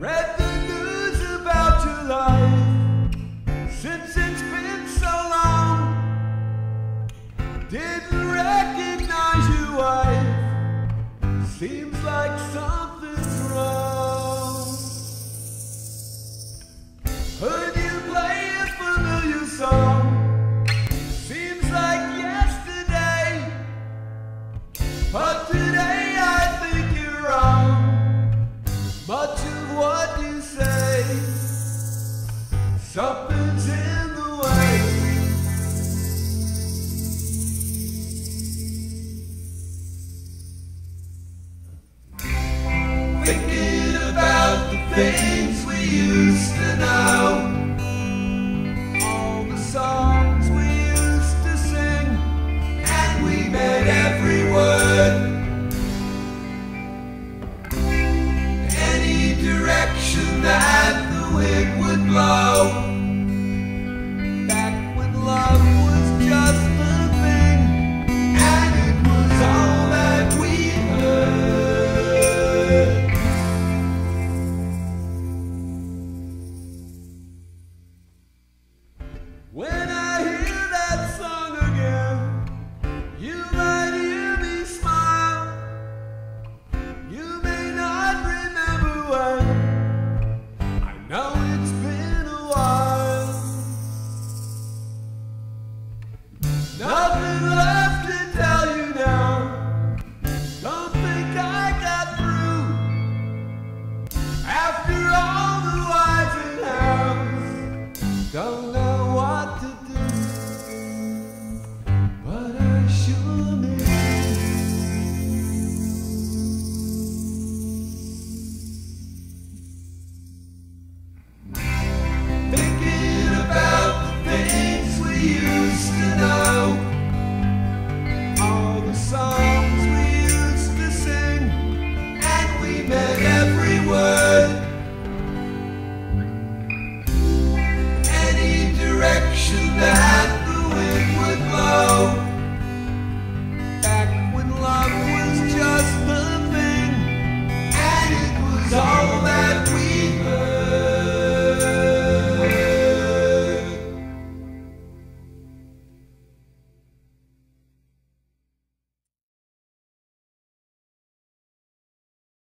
Read the news about your life since it's been so long. Didn't recognize your wife. Seems like something's wrong. Heard you play a familiar song. Seems like yesterday. But today something's in the way. Thinking about the things we used to know. All the songs we used to sing, and we meant every word. Any direction that wind would blow.